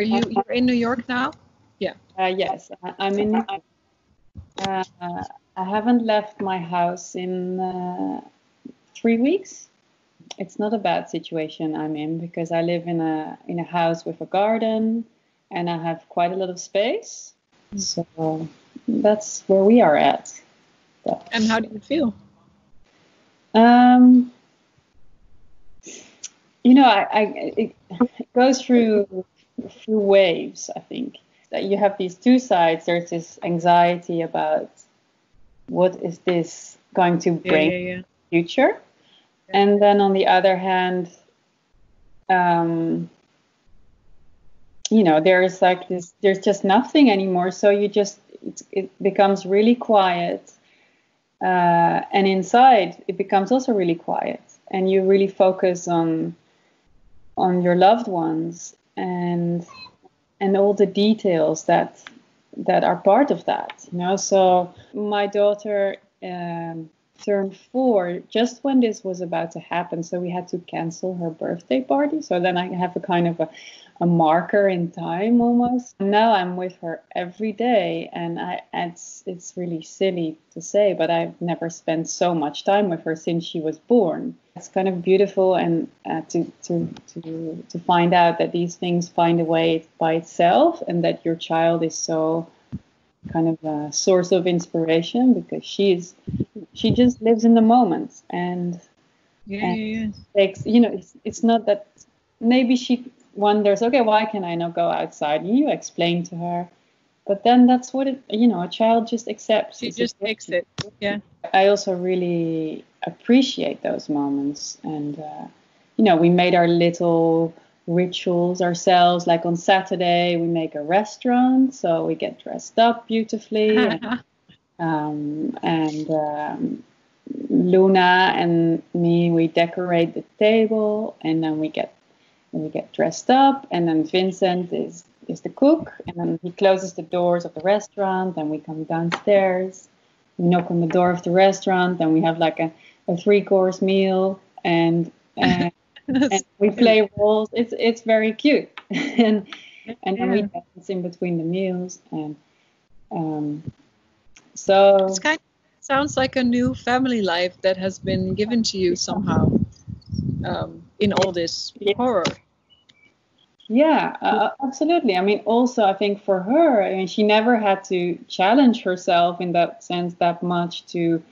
Are you you're in New York now? Yeah. Uh, yes, I- I'm in. Uh, I haven't left my house in uh, three weeks. It's not a bad situation I'm in because I live in a in a house with a garden, and I have quite a lot of space. So that's where we are at. So, And how do you feel? Um, you know, I, I it, it goes through through waves. I think that you have these two sides. There's this anxiety about what is this going to Yeah, bring yeah, in yeah. the future, and then on the other hand, um, you know, there's like this. There's just nothing anymore. So you just it, it becomes really quiet uh, and inside it becomes also really quiet and you really focus on on your loved ones and and all the details that that are part of that you know? So my daughter um, turned four just when this was about to happen so we had to cancel her birthday party. So then i have a kind of a, a marker in time almost now i'm with her every day and i it's it's really silly to say but i've never spent so much time with her since she was born it's kind of beautiful and uh, to to to to find out that these things find a way by itself and that your child is so kind of a source of inspiration because she's she just lives in the moment and Yeah, yeah, yeah. takes you know it's, it's not that maybe she wonders okay why can i not go outside? And you explain to her. But then that's what it you know a child just accepts. She just takes it. Yeah. i also really appreciate those moments. And uh, you know we made our little rituals ourselves. Like on saturday we make a restaurant so we get dressed up beautifully. And um, and um, Luna and me we decorate the table and then we get we get dressed up and then Vincent is is the cook and then he closes the doors of the restaurant then we come downstairs we knock on the door of the restaurant then we have like a, a three course meal and and, and we play roles it's it's very cute. And and then we dance in between the meals and um, so It's kind sounds like a new family life that has been given to you somehow um, in all this horror. Yeah, uh, absolutely. I mean, also, I think for her, I mean, she never had to challenge herself in that sense that much to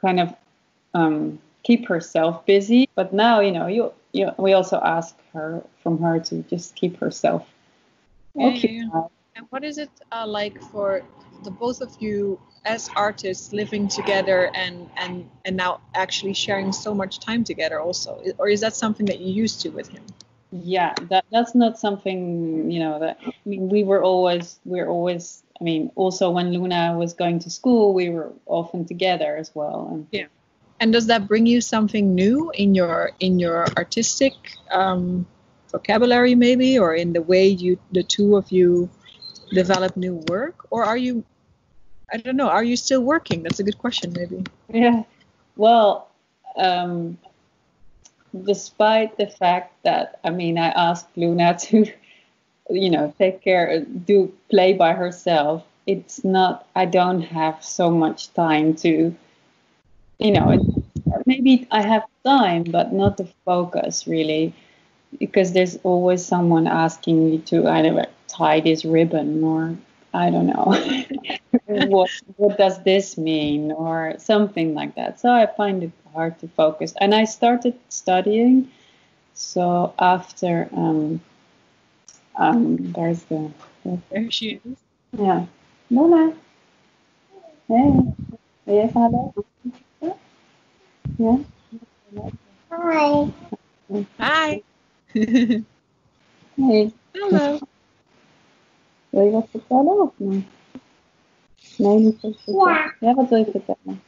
kind of um, keep herself busy. But now, you know, you, you we also ask her from her to just keep herself Yeah, yeah. And what is it uh, like for the both of you as artists living together and and and now actually sharing so much time together also, or is that something that you used to with him? Yeah, that that's not something you know that I mean we were always we're always I mean also when Luna was going to school we were often together as well and And does that bring you something new in your in your artistic um, vocabulary, maybe, or in the way you the two of you develop new work, or are you? I don't know. Are you still working? That's a good question, maybe. Yeah. Well, um, despite the fact that I mean, I asked Luna to, you know, take care, do play by herself. It's not. I don't have so much time to, you know, maybe I have time, but not the focus really, because there's always someone asking me to either tie this ribbon or I don't know. what what does this mean or something like that so i find it hard to focus and i started studying so after um um there's the There she is. yeah Lola hey wil je even hallo Hi. Hi. hey Hello. Wil je wat vertellen of niet nee niet zo vertellen Ja. ja wat wil je vertellen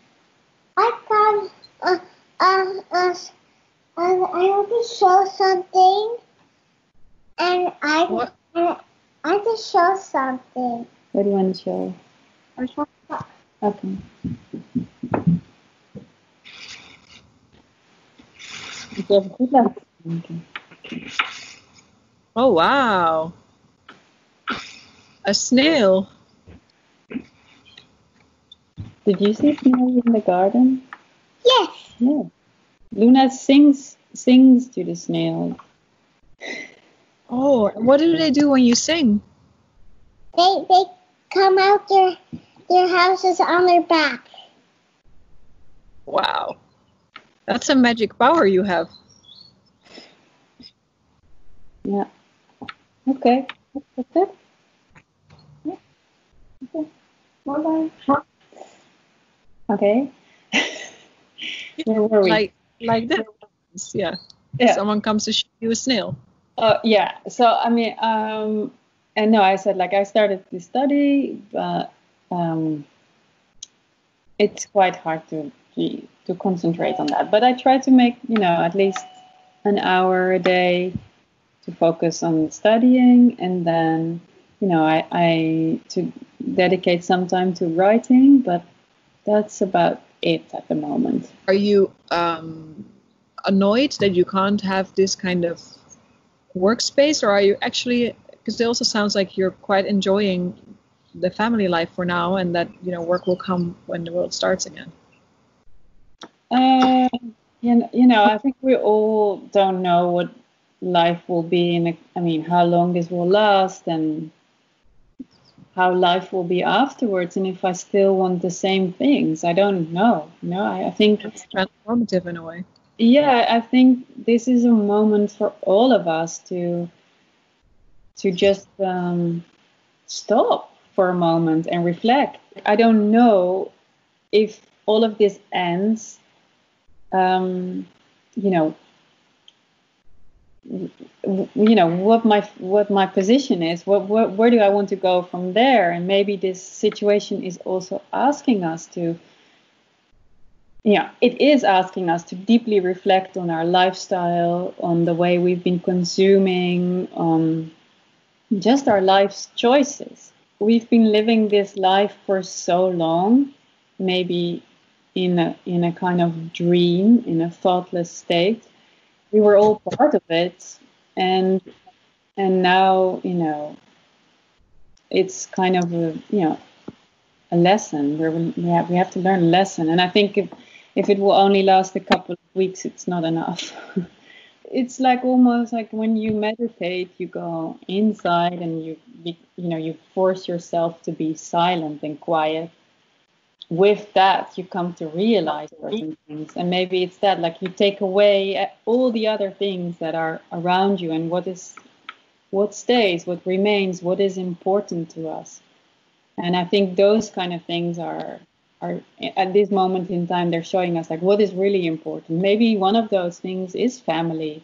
I got uh, um uh, um, I want to show something, and I What? I, I want to show something. what do you want to show okay Good luck. Oh wow. A snail. Did you see snails in the garden? Yes. Yeah. Luna sings sings to the snails. Oh, what do they do when you sing? They they come out their their houses on their back. Wow. That's a magic power you have. Yeah. Okay. That's it. Yeah. Okay. Bye bye. Okay. Where were we? Like like this. Yeah. yeah. Someone comes to show you a snail. Uh, yeah. So I mean, um, and no, I said like I started to study, but um, it's quite hard to to concentrate on that. But I try to make you know at least an hour a day to focus on studying, and then you know I, I to dedicate some time to writing. But that's about it at the moment. Are you um, annoyed that you can't have this kind of workspace, or are you actually? Because it also sounds like you're quite enjoying the family life for now, and that you know work will come when the world starts again. Uh, you know, I think we all don't know what life will be in. A, I mean, how long this will last, and how life will be afterwards, and if I still want the same things. I don't know. No, I, I think it's transformative in a way. Yeah, I think this is a moment for all of us to to just um, stop for a moment and reflect. I don't know if all of this ends um, you know, you know what my what my position is what, what where do i want to go from there and maybe this situation is also asking us to yeah it is asking us to deeply reflect on our lifestyle on the way we've been consuming on just our life's choices we've been living this life for so long maybe in a in a kind of dream, in a thoughtless state. We were all part of it, and and now you know it's kind of a you know a lesson where we have we have to learn a lesson. And I think if if it will only last a couple of weeks, it's not enough. it's like almost like when you meditate, you go inside and you you know you force yourself to be silent and quiet with that you come to realize certain things. And maybe it's that like you take away uh, all the other things that are around you and what is what stays what remains what is important to us. And i think those kind of things are are at this moment in time they're showing us like what is really important. Maybe one of those things is family.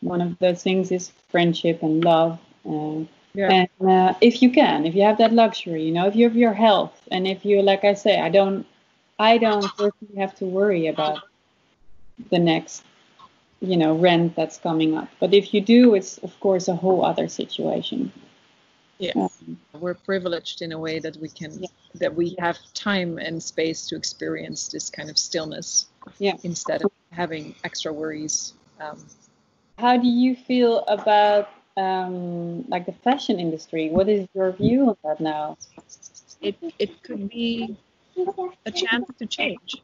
One of those things is friendship and love. And yeah. And uh, if you can, if you have that luxury, you know, if you have your health, and if you, like I say, I don't, I don't personally have to worry about the next, you know, rent that's coming up. But if you do, it's of course a whole other situation. Yeah, um, we're privileged in a way that we can, yeah. that we have time and space to experience this kind of stillness. Yeah. Instead of having extra worries. Um, How do you feel about um, like the fashion industry. What is your view on that now? It it could be a chance to change.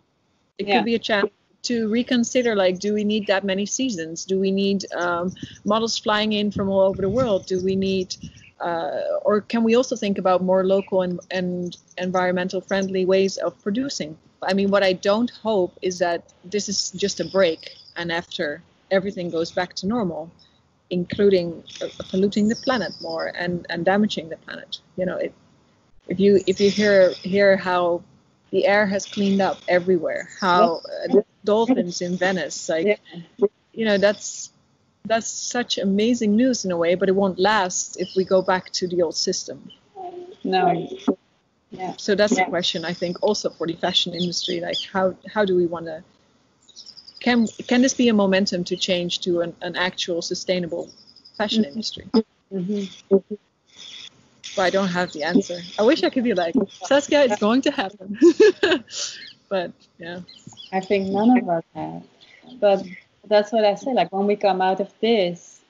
It yeah. could be a chance to reconsider like do we need that many seasons do we need um, models flying in from all over the world do we need uh, or can we also think about more local and, and environmental friendly ways of producing i mean what i don't hope is that this is just a break and after everything goes back to normal including uh, polluting the planet more and, and damaging the planet. You know, it, if you if you hear hear how the air has cleaned up everywhere, how uh, dolphins in Venice, like yeah. you know, that's that's such amazing news in a way, but it won't last if we go back to the old system. No. Yeah. So that's yeah. the question I think also for the fashion industry, like how how do we want to can can this be a momentum to change to an, an actual sustainable fashion mm-hmm. industry? Mm-hmm. But I don't have the answer. I wish I could be like Saskia, it's going to happen. but yeah, I think none of us have. But that's what I say. Like when we come out of this,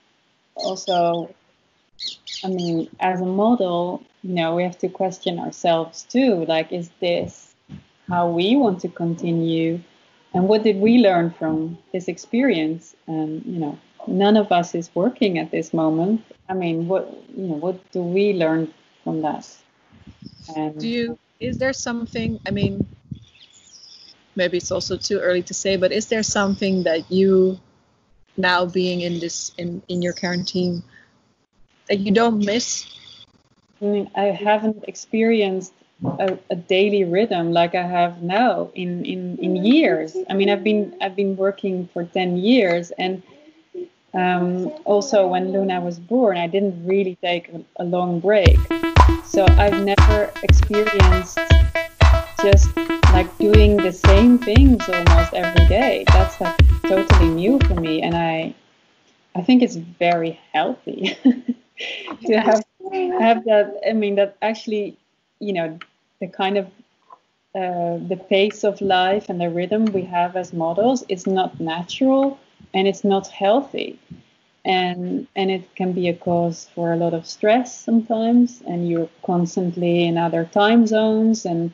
also, I mean, as a model, you know, we have to question ourselves too. Like, is this how we want to continue? And what did we learn from this experience? And you know, none of us is working at this moment. I mean, what you know, what do we learn from that? And do you? Is there something? I mean, maybe it's also too early to say, but is there something that you now being in this in in your quarantine that you don't miss? I mean, I haven't experienced a, a, daily rhythm like I have now in, in, in years. I mean, I've been I've been working for ten years, and um, also when Luna was born, I didn't really take a, a long break. So I've never experienced just like doing the same things almost every day. That's like totally new for me, and I I think it's very healthy to have have that. I mean, that actually, you know, the kind of uh, the pace of life and the rhythm we have as models is not natural and it's not healthy and and it can be a cause for a lot of stress sometimes and you're constantly in other time zones and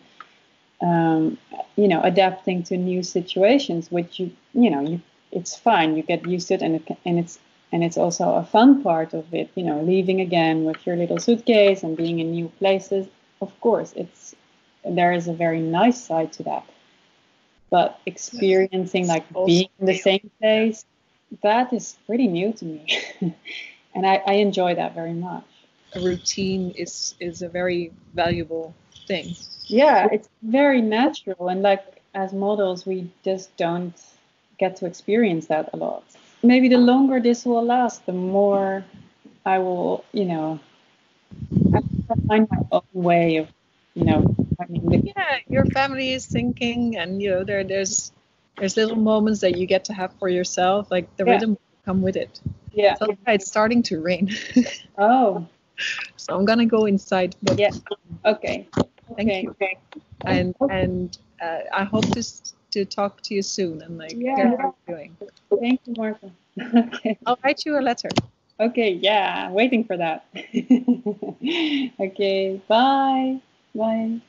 um, you know, adapting to new situations, which you, you know, you, it's fine. You get used to it, and it, and it's and it's also a fun part of it. You know, leaving again with your little suitcase and being in new places. Of course, it's there is a very nice side to that, but experiencing like being in the same place, that is pretty new to me, and I, I enjoy that very much. A routine is is a very valuable thing. Yeah it's very natural. And like as models we just don't get to experience that a lot. Maybe the longer this will last the more i will you know find my own way of you know yeah your family is thinking and you know there there's there's little moments that you get to have for yourself like the yeah. rhythm come with it yeah so it's starting to rain oh so i'm gonna go inside but yeah okay Thank okay, you. Okay. And and uh, I hope to to talk to you soon and like yeah. hear how you're doing. Thank you, Marte. okay. I'll write you a letter. Okay, yeah, waiting for that. okay, bye. Bye.